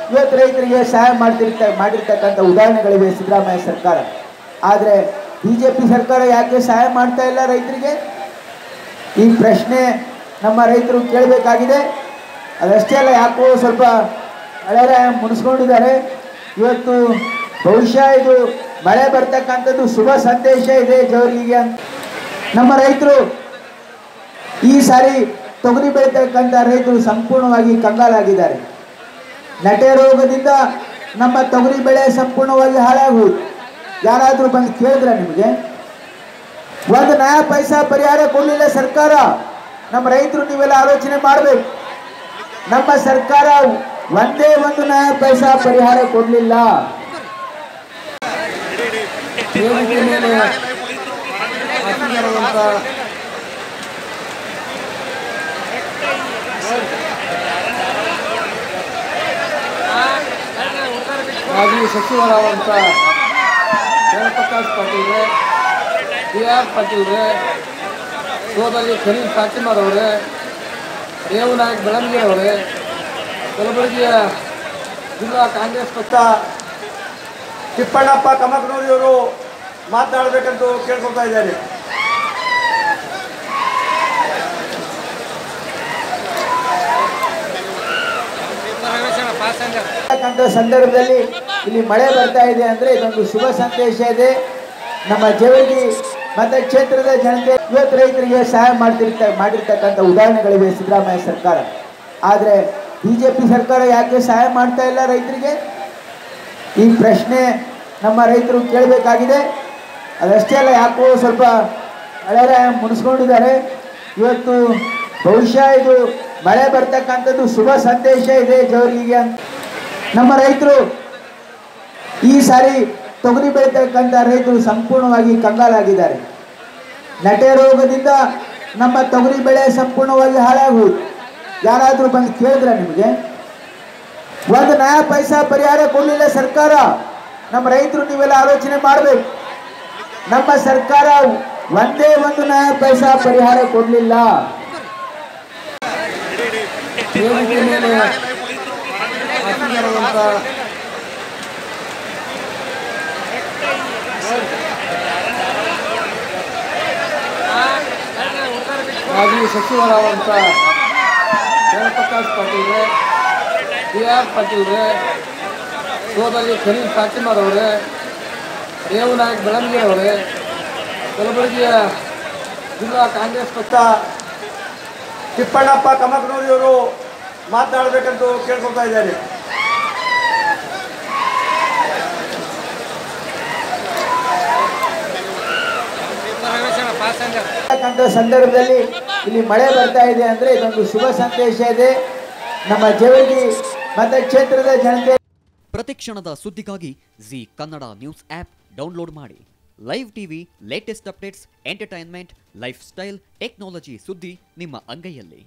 ಇವತ್ತು ರೈತರಿಗೆ ಸಹಾಯ ಮಾಡ್ತಿರ್ತ, ಮಾಡಿರ್ತಕ್ಕಂಥ ಉದಾಹರಣೆಗಳಿವೆ ಸಿದ್ದರಾಮಯ್ಯ ಸರ್ಕಾರ. ಆದರೆ ಬಿ ಜೆ ಪಿ ಸರ್ಕಾರ ಯಾಕೆ ಸಹಾಯ ಮಾಡ್ತಾ ಇಲ್ಲ ರೈತರಿಗೆ? ಈ ಪ್ರಶ್ನೆ ನಮ್ಮ ರೈತರು ಕೇಳಬೇಕಾಗಿದೆ. ಅದಷ್ಟೇ ಅಲ್ಲ, ಯಾಕೋ ಸ್ವಲ್ಪ ಮಳೆ ಮುನಿಸ್ಕೊಂಡಿದ್ದಾರೆ. ಇವತ್ತು ಬಹುಶಃ ಇದು ಮಳೆ ಬರ್ತಕ್ಕಂಥದ್ದು ಶುಭ ಸಂದೇಶ ಇದೆ ಜವರಿಗೆ ಅಂತ. ನಮ್ಮ ರೈತರು ಈ ಸಾರಿ ತೊಗರಿ ಬೆಳೀತಕ್ಕಂಥ ರೈತರು ಸಂಪೂರ್ಣವಾಗಿ ಕಂಗಾಲಾಗಿದ್ದಾರೆ. ನಟೆ ರೋಗದಿಂದ ನಮ್ಮ ತೊಗರಿ ಬೆಳೆ ಸಂಪೂರ್ಣವಾಗಿ ಹಾಳಾಗುವುದು ಯಾರಾದರೂ ಬಂದು ಕೇಳಿದ್ರ ನಿಮಗೆ? ಒಂದು ನಯ ಪೈಸಾ ಪರಿಹಾರ ಕೊಡಲಿಲ್ಲ ಸರ್ಕಾರ. ನಮ್ಮ ರೈತರು ನೀವೆಲ್ಲ ಆಲೋಚನೆ ಮಾಡಬೇಕು. ನಮ್ಮ ಸರ್ಕಾರ ಒಂದೇ ಒಂದು ನಯ ಪೈಸಾ ಪರಿಹಾರ ಕೊಡಲಿಲ್ಲ. ಮೇಲೆ ಮಾಜಿ ಸಚಿವರಾದಂಥ ಜಯಪ್ರಕಾಶ್ ಪಾಟೀಲ್ರೆ ಡಿ ಆರ್ ಪಾಟೀಲ್ರೆ ಅವರೇ ರೇವು ನಾಯಕ್ ಬೆಳಂಗಿ ಅವರೇ, ಕಲಬುರಗಿಯ ಜಿಲ್ಲಾ ಕಾಂಗ್ರೆಸ್ ಪಕ್ಷ ತಿಪ್ಪಣ್ಣಪ್ಪ ಕಮಕನೂರಿಯವರು ಮಾತನಾಡಬೇಕಂತ ಕೇಳ್ಕೊಳ್ತಾ ಇದ್ದಾರೆ. ಇರ್ತಕ್ಕಂಥ ಸಂದರ್ಭದಲ್ಲಿ ಇಲ್ಲಿ ಮಳೆ ಬರ್ತಾ ಇದೆ ಅಂದ್ರೆ ಇದೊಂದು ಶುಭ ಸಂದೇಶ ಇದೆ. ನಮ್ಮ ಜವರ್ಗಿ ಮತಕ್ಷೇತ್ರದ ಜನತೆ ಇವತ್ತು ರೈತರಿಗೆ ಸಹಾಯ ಮಾಡ್ತಿರ್ತ, ಮಾಡಿರ್ತಕ್ಕಂಥ ಉದಾಹರಣೆಗಳಿವೆ ಸಿದ್ದರಾಮಯ್ಯ ಸರ್ಕಾರ. ಆದರೆ ಬಿಜೆಪಿ ಸರ್ಕಾರ ಯಾಕೆ ಸಹಾಯ ಮಾಡ್ತಾ ಇಲ್ಲ ರೈತರಿಗೆ? ಈ ಪ್ರಶ್ನೆ ನಮ್ಮ ರೈತರು ಕೇಳಬೇಕಾಗಿದೆ. ಅದಷ್ಟೇ ಅಲ್ಲ, ಯಾಕೋ ಸ್ವಲ್ಪ ಮಳೆ ಮುನಿಸ್ಕೊಂಡಿದ್ದಾರೆ. ಇವತ್ತು ಬಹುಶಃ ಇದು ಮಳೆ ಬರ್ತಕ್ಕಂಥದ್ದು ಶುಭ ಸಂದೇಶ ಇದೆ ಜವರಿಗೆ ಅಂತ. ನಮ್ಮ ರೈತರು ಈ ಸಾರಿ ತೊಗರಿ ಬೆಳೀತಕ್ಕಂಥ ರೈತರು ಸಂಪೂರ್ಣವಾಗಿ ಕಂಗಾಲಾಗಿದ್ದಾರೆ. ನಟೆ ರೋಗದಿಂದ ನಮ್ಮ ತೊಗರಿ ಬೆಳೆ ಸಂಪೂರ್ಣವಾಗಿ ಹಾಳಾಗುವುದು. ಯಾರಾದರೂ ಬಂದು ಕೇಳಿದ್ರ ನಿಮಗೆ? ಒಂದು ನಯ ಪೈಸಾ ಪರಿಹಾರ ಕೊಡಲಿಲ್ಲ ಸರ್ಕಾರ. ನಮ್ಮ ರೈತರು ನೀವೆಲ್ಲ ಆಲೋಚನೆ ಮಾಡಬೇಕು. ನಮ್ಮ ಸರ್ಕಾರ ಒಂದೇ ಒಂದು ನಯ ಪೈಸಾ ಪರಿಹಾರ ಕೊಡಲಿಲ್ಲ. ಮಾಜಿ ಸಚಿವರಾದಂಥ ಜಯಪ್ರಕಾಶ್ ಪಾಟೀಲ್ ಕೆ ಆರ್ ಪಾಟೀಲ್ರೆ ಸೋದರಿ ಖಲೀಲ್ ಫಾತಿಮಾರ್ ಅವರೇ ರೇವು ನಾಯಕ್ ಬೆಳಂಗಿ ಅವರೇ ಕಲಬುರಗಿಯ ಜಿಲ್ಲಾ ಕಾಂಗ್ರೆಸ್ ಪಕ್ಷ ತಿಪ್ಪಣ್ಣಪ್ಪ ಕಮಕನೂರಿಯವರು ಮಾತನಾಡಬೇಕಂತ ಕೇಳ್ಕೊಳ್ತಾ ಇದ್ದಾರೆ. ಸಂದರ್ಭದಲ್ಲಿ ಇಲ್ಲಿ ಮಳೆ ಬರ್ತಾ ಇದೆ ಅಂದ್ರೆ ಇದೊಂದು ಶುಭ ಸಂದೇಶ ಇದೆ. ನಮ್ಮ ಜವಳಿ ಮತಕ್ಷೇತ್ರದ ಜನತೆ ಪ್ರತಿಕ್ಷಣದ ಸುದ್ದಿಗಾಗಿ Zee Kannada news app download ಮಾಡಿ. Live TV latest updates entertainment lifestyle technology ಸುದ್ದಿ ನಿಮ್ಮ ಅಂಗೈಯಲ್ಲಿ.